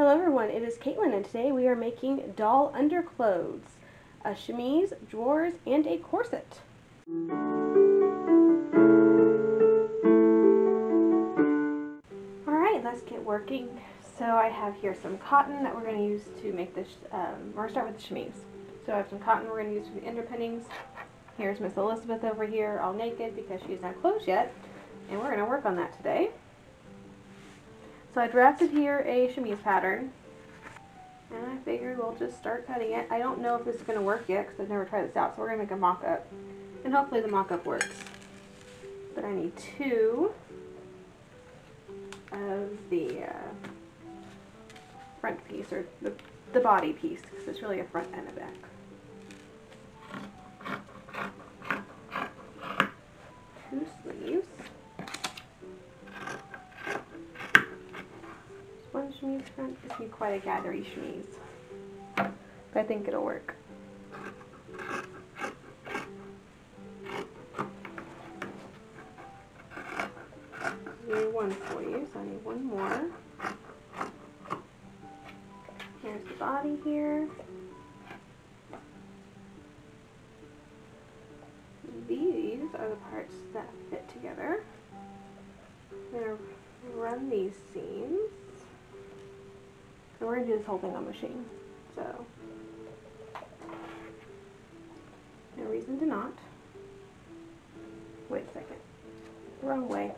Hello everyone, it is Katelyn and today we are making doll underclothes, a chemise, drawers, and a corset. Alright, let's get working. So I have here some cotton that we're going to use to make this, um, we're going to start with the chemise. So I have some cotton we're going to use for the underpinnings. Here's Miss Elizabeth over here all naked because she's not clothes yet. And we're going to work on that today. So I drafted here a chemise pattern. And I figured we'll just start cutting it. I don't know if this is going to work yet because I've never tried this out. So we're going to make a mock-up. And hopefully the mock-up works. But I need two of the uh, front piece or the, the body piece because it's really a front and a back. Isn't quite a gathery chemise, but I think it'll work. Do one for you, so I need one more. Here's the body here. These are the parts that fit together. I'm going to run these seams. And we're whole thing on machine. So, no reason to not. Wait a second. Wrong way.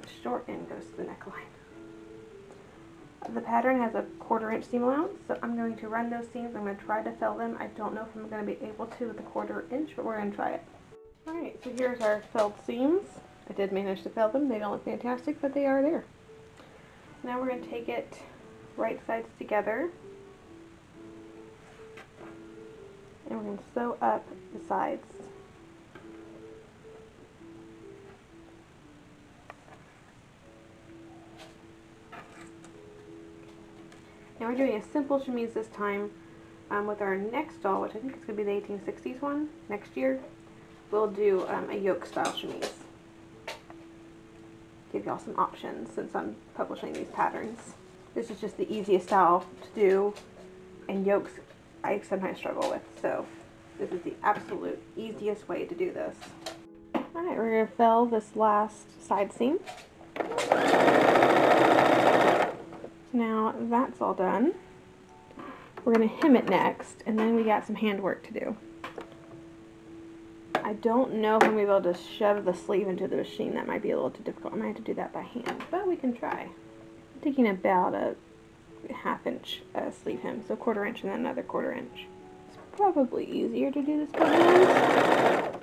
The short end goes to the neckline. The pattern has a quarter inch seam allowance, so I'm going to run those seams. I'm going to try to fell them. I don't know if I'm going to be able to with a quarter inch, but we're going to try it. Alright, so here's our felled seams. I did manage to fell them. They don't look fantastic, but they are there. Now we're going to take it right sides together. And we're going to sew up the sides. Now we're doing a simple chemise this time um, with our next doll, which I think is going to be the 1860s one next year. We'll do um, a yoke style chemise. Give y'all some options since I'm publishing these patterns. This is just the easiest style to do and yokes I sometimes struggle with. So this is the absolute easiest way to do this. Alright, we're going to fell this last side seam. Now that's all done. We're going to hem it next, and then we got some handwork to do. I don't know if I'm going to be able to shove the sleeve into the machine. That might be a little too difficult. I might have to do that by hand, but we can try. I'm taking about a half inch uh, sleeve hem, so quarter inch and then another quarter inch. It's probably easier to do this by hand.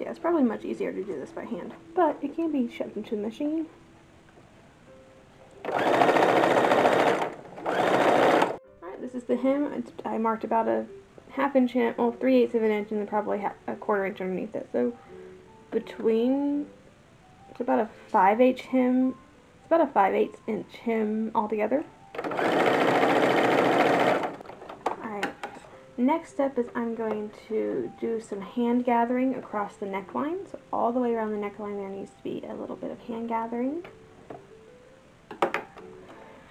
Yeah, it's probably much easier to do this by hand, but it can be shoved into the machine. Alright, this is the hem. I marked about a half inch well, three eighths of an inch, and then probably a quarter inch underneath it. So between, it's about a 5 H hem, it's about a 5 eighths inch hem altogether. Alright, next step is I'm going to do some hand gathering across the neckline. So all the way around the neckline there needs to be a little bit of hand gathering.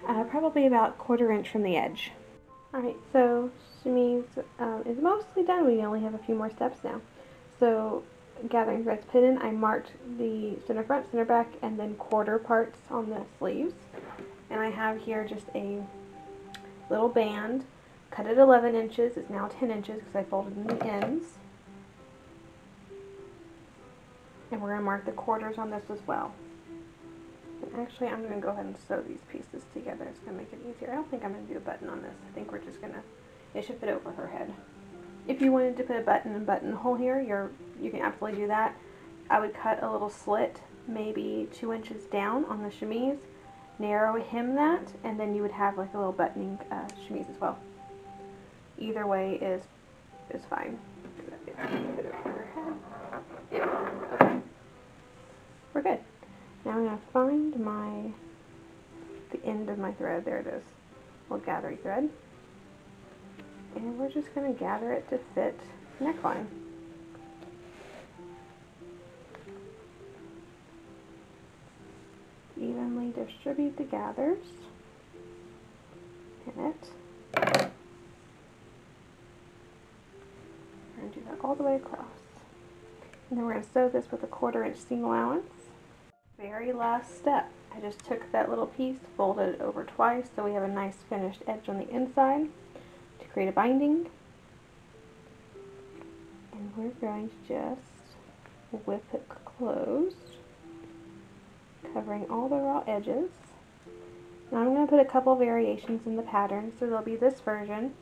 Uh, probably about quarter inch from the edge. Alright, so chemise um, is mostly done. We only have a few more steps now. So gathering threads put in, I marked the center front, center back, and then quarter parts on the sleeves. And I have here just a little band, cut at 11 inches, it's now 10 inches because I folded in the ends. And we're going to mark the quarters on this as well. Actually, I'm going to go ahead and sew these pieces together. It's going to make it easier. I don't think I'm going to do a button on this. I think we're just going to, it should fit over her head. If you wanted to put a button and buttonhole here, you're, you can absolutely do that. I would cut a little slit, maybe two inches down on the chemise, narrow hem that, and then you would have like a little buttoning uh, chemise as well. Either way is is fine. Okay. We're good. Now I'm going to find my, the end of my thread, there it is, little gathery thread. And we're just going to gather it to fit neckline. Evenly distribute the gathers in it. We're going to do that all the way across. And then we're going to sew this with a quarter inch seam allowance. Very last step. I just took that little piece, folded it over twice so we have a nice finished edge on the inside to create a binding. And we're going to just whip it closed, covering all the raw edges. Now I'm going to put a couple variations in the pattern. So there'll be this version,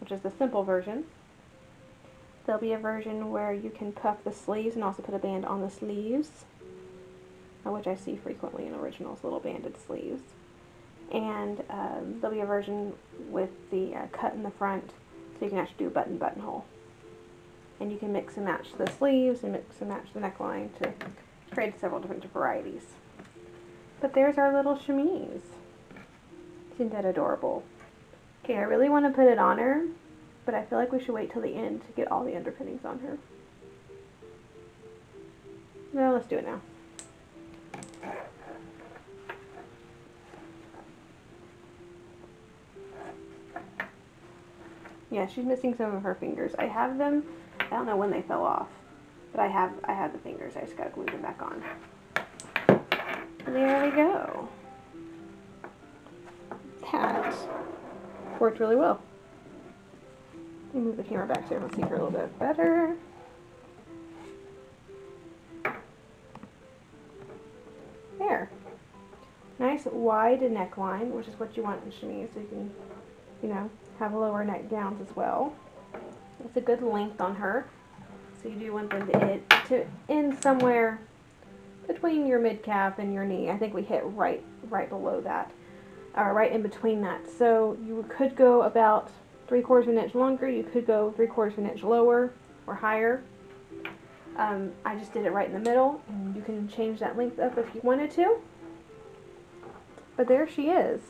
which is the simple version. There'll be a version where you can puff the sleeves and also put a band on the sleeves, which I see frequently in originals, little banded sleeves. And um, there'll be a version with the uh, cut in the front, so you can actually do a button buttonhole. And you can mix and match the sleeves and mix and match the neckline to create several different varieties. But there's our little chemise. Isn't that adorable? Okay, I really want to put it on her, but I feel like we should wait till the end to get all the underpinnings on her. No, let's do it now. Yeah, she's missing some of her fingers. I have them. I don't know when they fell off, but I have I have the fingers. I just gotta glue them back on. There we go. That worked really well. Let me move the camera back so everyone see her a little bit better. There. Nice wide neckline, which is what you want in chemise, so you can, you know, have lower neck gowns as well. It's a good length on her, so you do want them to, to end somewhere between your mid calf and your knee. I think we hit right right below that, or right in between that. So you could go about three quarters of an inch longer. You could go three quarters of an inch lower or higher. Um, I just did it right in the middle, and you can change that length up if you wanted to. But there she is.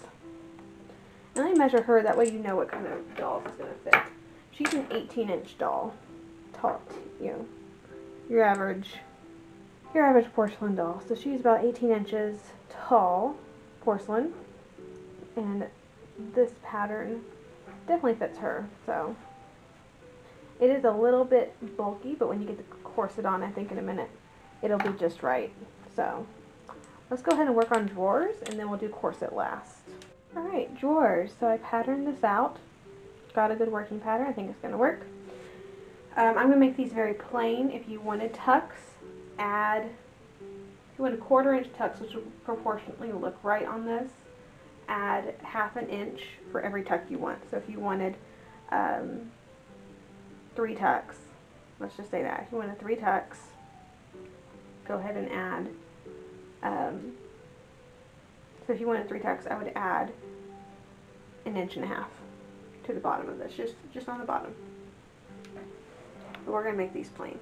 And me measure her, that way you know what kind of doll is going to fit. She's an 18 inch doll. Tall, you know, your average, your average porcelain doll. So she's about 18 inches tall, porcelain. And this pattern definitely fits her, so. It is a little bit bulky, but when you get the corset on, I think in a minute, it'll be just right. So, let's go ahead and work on drawers, and then we'll do corset last. Alright, drawers. So I patterned this out. Got a good working pattern. I think it's going to work. Um, I'm going to make these very plain. If you wanted tucks, add, if you want a quarter inch tucks, which will proportionately look right on this, add half an inch for every tuck you want. So if you wanted um, three tucks, let's just say that. If you wanted three tucks, go ahead and add um, so if you wanted three tucks, I would add an inch and a half to the bottom of this, just, just on the bottom. But we're going to make these plain.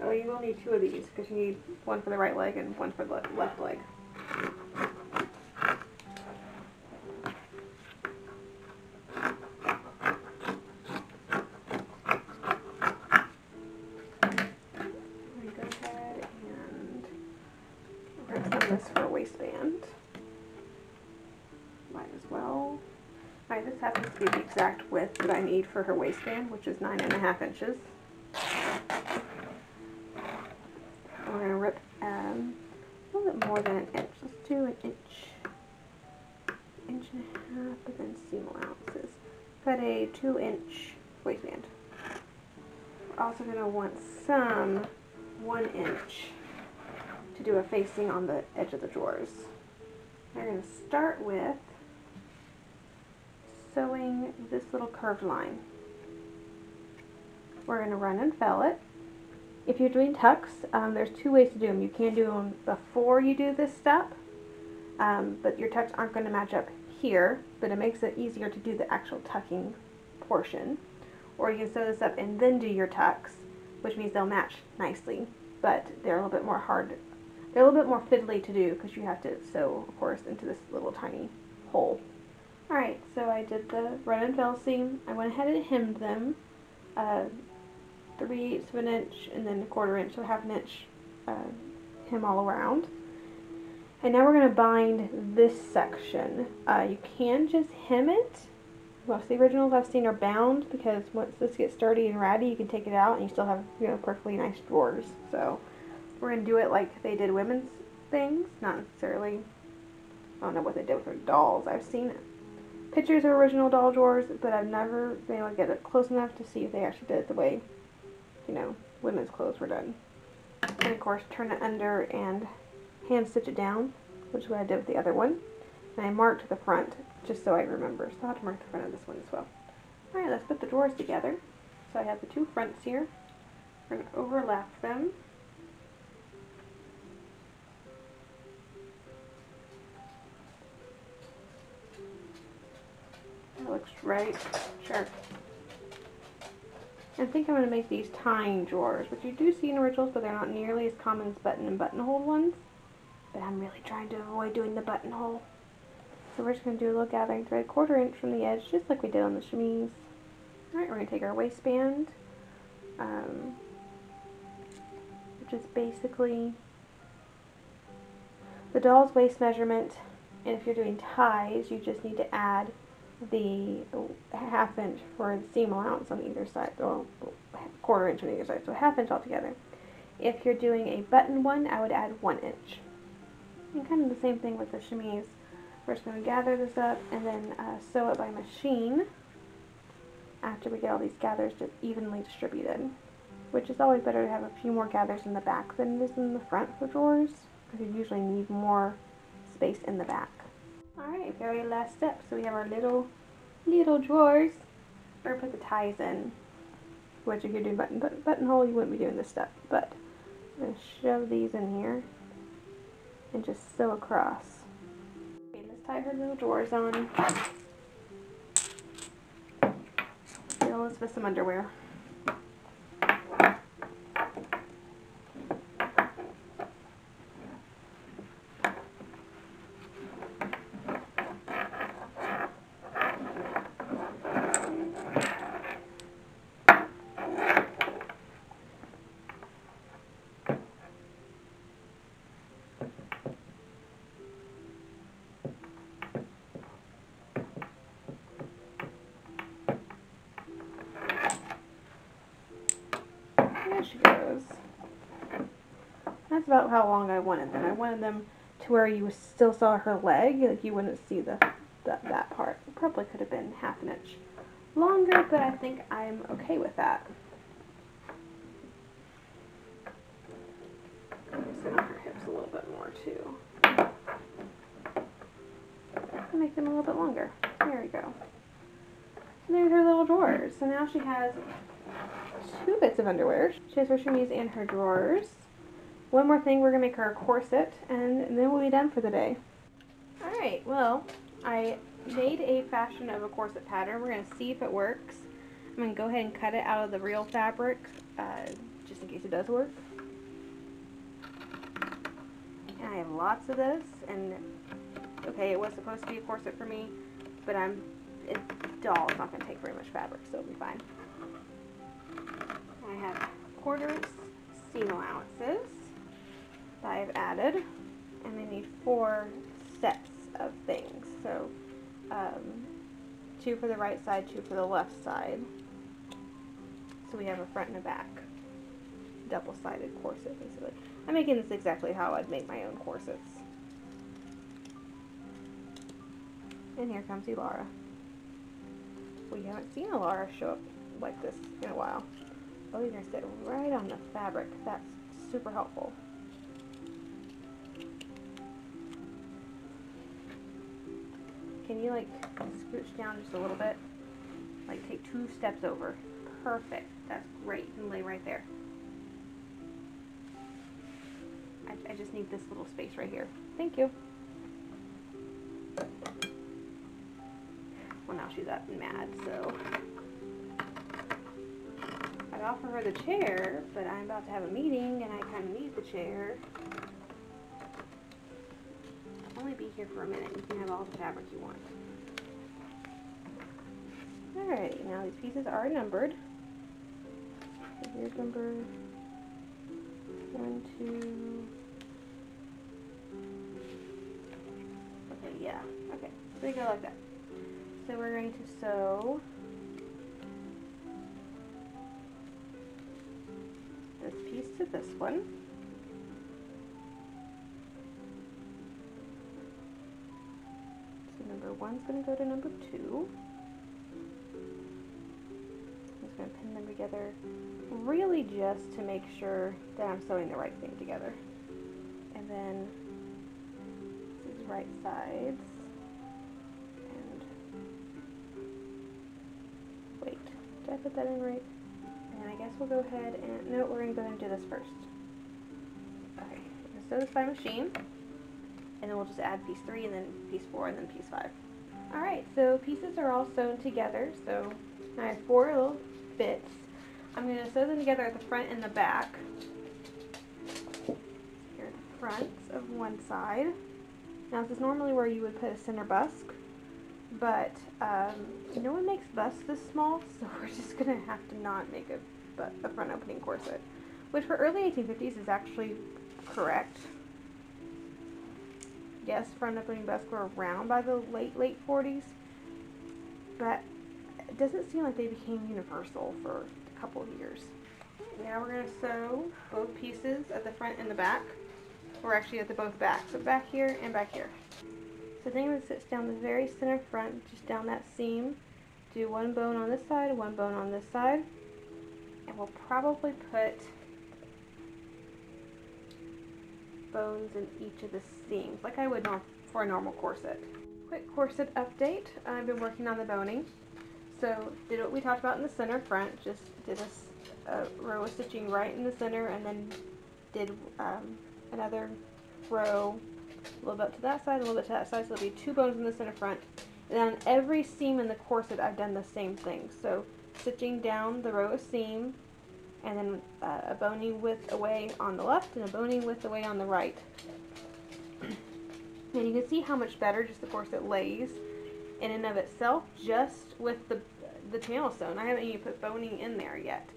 Oh, you will need two of these because you need one for the right leg and one for the left leg. Waistband. Might as well. Alright, this happens to be the exact width that I need for her waistband, which is nine and a half inches. We're going to rip um, a little bit more than an inch. Let's do an inch, inch and a half, but then seam allowances. Cut a two inch waistband. We're also going to want some one inch to do a facing on the edge of the drawers. We're going to start with sewing this little curved line. We're going to run and fell it. If you're doing tucks, um, there's two ways to do them. You can do them before you do this step, um, but your tucks aren't going to match up here, but it makes it easier to do the actual tucking portion. Or you can sew this up and then do your tucks, which means they'll match nicely, but they're a little bit more hard they're a little bit more fiddly to do because you have to sew, of course, into this little tiny hole. Alright, so I did the run and fell seam. I went ahead and hemmed them. Uh, three eighths of an inch and then a quarter inch, so half an inch uh, hem all around. And now we're going to bind this section. Uh, you can just hem it. Most of the originals I've seen are bound because once this gets sturdy and ratty, you can take it out and you still have you know perfectly nice drawers. So we're going to do it like they did women's things, not necessarily, I don't know what they did with their dolls. I've seen pictures of original doll drawers, but I've never been able to get it close enough to see if they actually did it the way, you know, women's clothes were done. And of course, turn it under and hand stitch it down, which is what I did with the other one. And I marked the front just so I remember. So I'll have to mark the front of this one as well. Alright, let's put the drawers together. So I have the two fronts here. We're going to overlap them. Looks right. Sure. I think I'm going to make these tying drawers, which you do see in originals, but they're not nearly as common as button and buttonhole ones. But I'm really trying to avoid doing the buttonhole. So we're just going to do a little gathering thread, quarter inch from the edge, just like we did on the chemise. Alright, we're going to take our waistband, um, which is basically the doll's waist measurement, and if you're doing ties, you just need to add the half inch for the seam allowance on either side, or quarter inch on either side, so half inch altogether. If you're doing a button one, I would add one inch. And kind of the same thing with the chemise. Just going to gather this up and then uh, sew it by machine after we get all these gathers just evenly distributed. Which is always better to have a few more gathers in the back than it is in the front for drawers, because you usually need more space in the back. Alright, very last step. So we have our little, little drawers. We're going to put the ties in. Which if you're doing button, button, buttonhole, you wouldn't be doing this step. But I'm going to shove these in here and just sew across. Okay, let's tie her little drawers on. Get Elizabeth some underwear. There she goes. About how long I wanted them. I wanted them to where you still saw her leg, like you wouldn't see the, the that part. It probably could have been half an inch longer, but I think I'm okay with that. Her hips a little bit more too. Make them a little bit longer. There we go. And there's her little drawers. So now she has two bits of underwear. She has her chemise and her drawers. One more thing, we're going to make her a corset, and, then we'll be done for the day. Alright, well, I made a fashion of a corset pattern. We're going to see if it works. I'm going to go ahead and cut it out of the real fabric, uh, just in case it does work. And I have lots of this, and okay, it was supposed to be a corset for me, but I'm, it's doll, it's not going to take very much fabric, so it'll be fine. I have quarters seam allowances that I've added, and I need four sets of things. So um, two for the right side, two for the left side. So we have a front and a back double-sided corset, basically. I'm making this exactly how I'd make my own corsets. And here comes Elara. We haven't seen Elara show up like this in a while. Oh, you're going to sit right on the fabric. That's super helpful. Can you like scooch down just a little bit? Like take two steps over. Perfect. That's great. You can lay right there. I, I just need this little space right here. Thank you. Well, now she's up and mad, so I'd offer her the chair, but I'm about to have a meeting and I kind of need the chair. Only be here for a minute. You can have all the fabric you want. Alright, now these pieces are numbered. So here's number one, two. Okay, yeah. Okay, so they go like that. So we're going to sew this piece to this one. One's going to go to number two. I'm just going to pin them together really just to make sure that I'm sewing the right thing together. And then these right sides. And wait, did I put that in right? And I guess we'll go ahead and, no, we're going to go ahead and do this first. Okay, sew this by machine. And then we'll just add piece three and then piece four and then piece five. Alright, so pieces are all sewn together. So I have four little bits. I'm going to sew them together at the front and the back. Here the front of one side. Now this is normally where you would put a center busk, but um, no one makes busks this small, so we're just going to have to not make a, a front opening corset, which for early 1850s is actually correct. Yes, front opening busks were around by the late, late 40s, but it doesn't seem like they became universal for a couple of years. Now we're going to sew both pieces at the front and the back. We're actually at the both backs, so back here and back here. So then it sits down the very center front, just down that seam. Do one bone on this side, one bone on this side. And we'll probably put bones in each of the seams, like I would for a normal corset. Quick corset update. I've been working on the boning. So did what we talked about in the center front, just did a, a row of stitching right in the center and then did um, another row a little bit to that side, a little bit to that side, so there'll be two bones in the center front. And on every seam in the corset, I've done the same thing. So stitching down the row of seam, and then uh, a boning width away on the left, and a boning width away on the right. and you can see how much better just the corset lays in and of itself, just with the, the channel sewn. I haven't even put boning in there yet.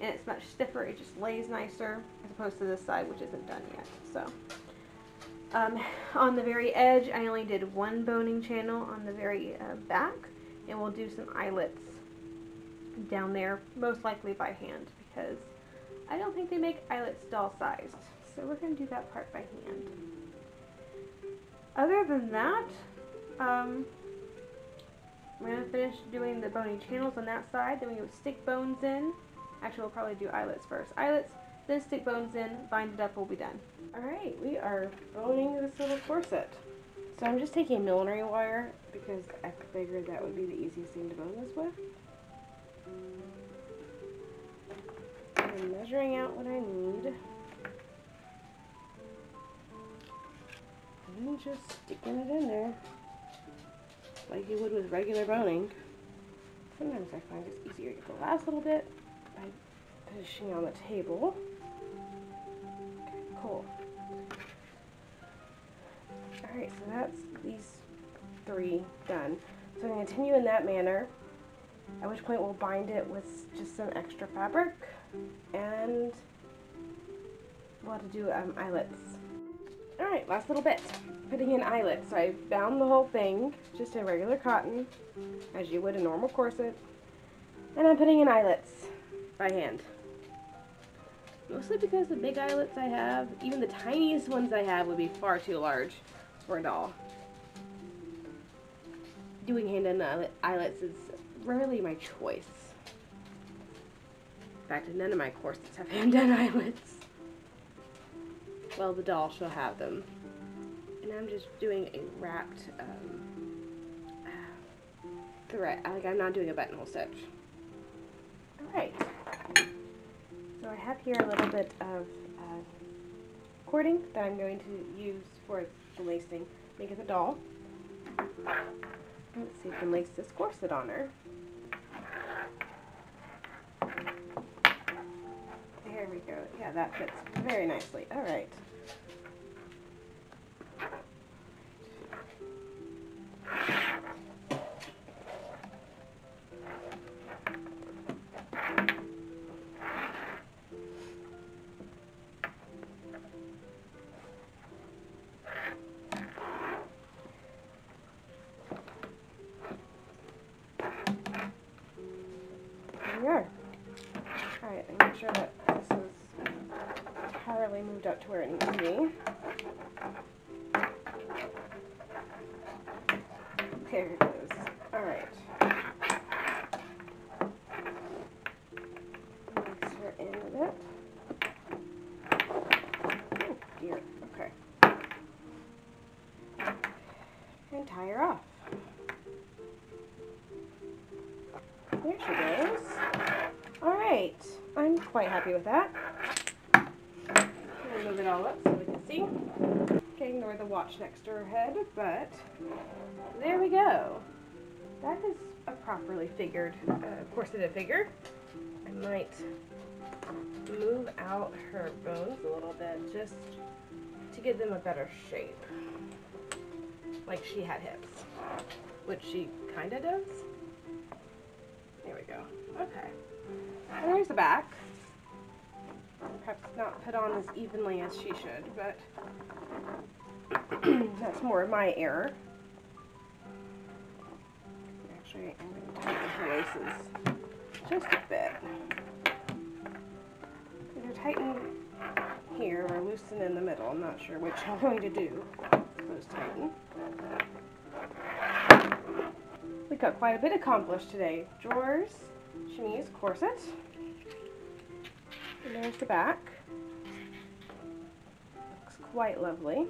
And it's much stiffer, it just lays nicer, as opposed to this side, which isn't done yet. So. Um, on the very edge, I only did one boning channel on the very uh, back, and we'll do some eyelets down there, most likely by hand, because I don't think they make eyelets doll sized. So we're going to do that part by hand. Other than that, um, I'm going to finish doing the bony channels on that side, then we will stick bones in. Actually, we'll probably do eyelets first. Eyelets, then stick bones in, bind it up, we'll be done. Alright, we are boning this little corset. So I'm just taking millinery wire because I figured that would be the easiest thing to bone this with. I'm measuring out what I need. And just sticking it in there like you would with regular boning. Sometimes I find it's easier to get the last little bit by pushing on the table. Okay, cool. Alright, so that's these three done. So I'm going to continue in that manner, at which point we'll bind it with just some extra fabric, and we'll to do um, eyelets. Alright, last little bit. Putting in eyelets. So I bound the whole thing, just in regular cotton, as you would a normal corset, and I'm putting in eyelets by hand. Mostly because the big eyelets I have, even the tiniest ones I have would be far too large for a doll. Doing hand-done eyelets is rarely my choice. In fact, none of my corsets have hand-done eyelets. Well, the doll shall have them. And I'm just doing a wrapped um, thread. Like I'm not doing a buttonhole stitch. Alright. So I have here a little bit of uh, cording that I'm going to use for the lacing. Make it a doll. Let's see if we can lace this corset on her we go. Yeah, that fits very nicely. All right. There we. All right, sure that up to where it needs to be. There it is. Alright. Mix her in it. Oh dear. Okay. And tie her off. There she goes. Alright. I'm quite happy with that. We'll move it all up so we can see. Okay, ignore the watch next to her head, but there we go. That is a properly figured uh, corseted figure. I might move out her bones a little bit just to give them a better shape. Like she had hips, which she kind of does. There we go. Okay. And there's the back. Perhaps not put on as evenly as she should, but that's more of my error. Actually, I'm going to tighten her laces just a bit. Either tighten here or loosen in the middle. I'm not sure which I'm going to do. Those tighten. We got quite a bit accomplished today. Drawers, chemise, corset. There's the back. Looks quite lovely.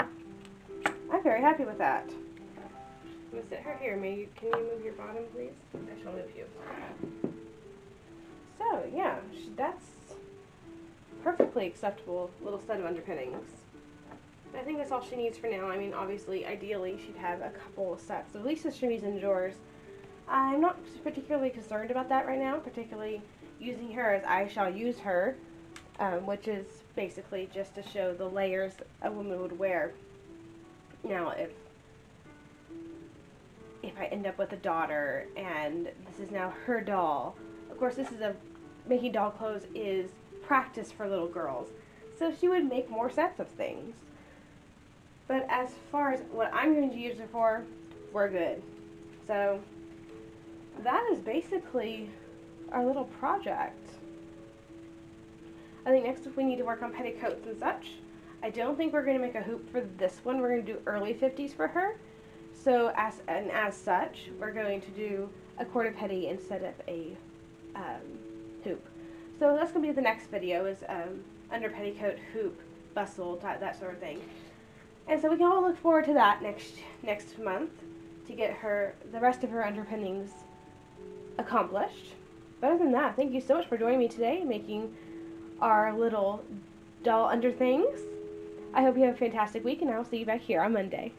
I'm very happy with that. I'm gonna sit her here. May you, can you move your bottom, please? I shall move you. So yeah, that's perfectly acceptable little set of underpinnings. I think that's all she needs for now. I mean, obviously, ideally, she'd have a couple of sets of Lisa's chemise and drawers. I'm not particularly concerned about that right now, particularly using her as I shall use her, um, which is basically just to show the layers a woman would wear. Now, if if I end up with a daughter and this is now her doll, of course, this is a making doll clothes is practice for little girls, so she would make more sets of things. But as far as what I'm going to use it for, we're good. So that is basically our little project. I think next we need to work on petticoats and such. I don't think we're going to make a hoop for this one. We're going to do early 50s for her. So as and as such, we're going to do a corded petty instead of a um, hoop. So that's going to be the next video is um, under petticoat, hoop, bustle, that, that sort of thing. And so we can all look forward to that next next month to get her the rest of her underpinnings accomplished. But other than that, thank you so much for joining me today making our little doll under things. I hope you have a fantastic week and I'll see you back here on Monday.